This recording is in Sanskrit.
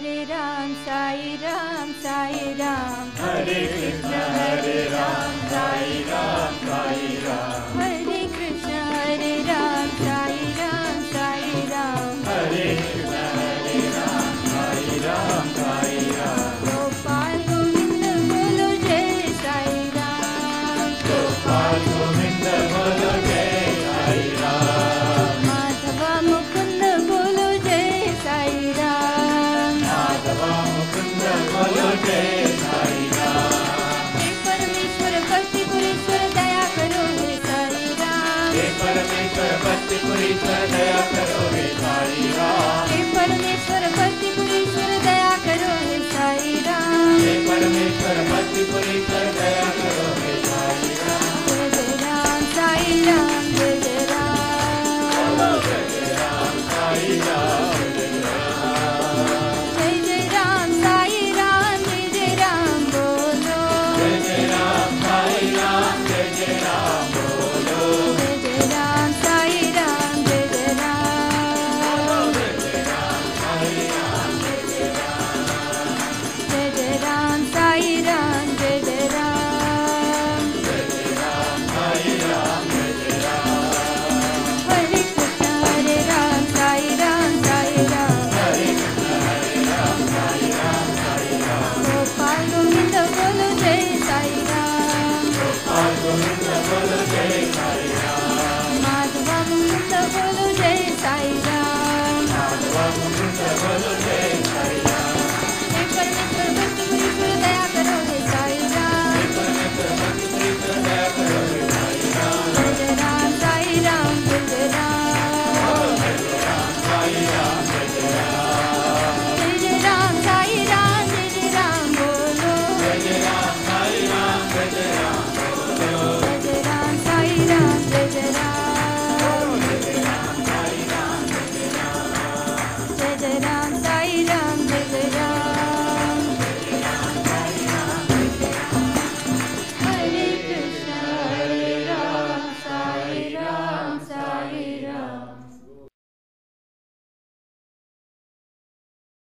हरे राम सा राम सा राम। हरे राम सा रा Jai Jai माधवा जय साई राम